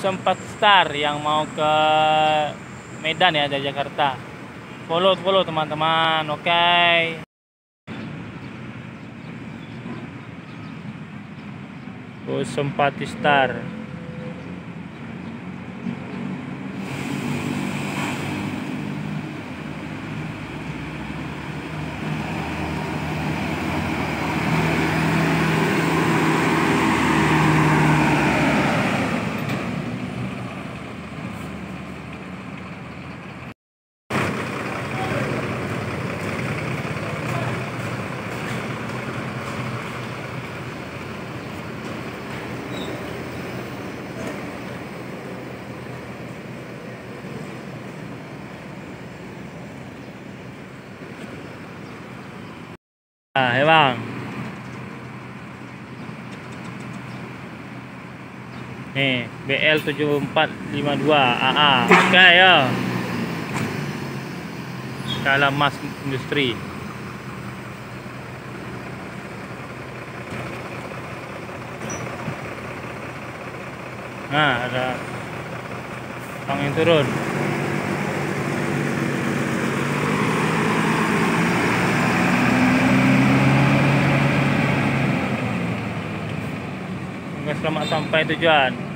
sempat star yang mau ke Medan ya dari Jakarta follow follow teman-teman oke okay. sempat star Nah, bang. Nih, BL 7452 AA. Oke ya. Skala Mas Industri. Nah, ada Bang yang turun. Selamat sampai tujuan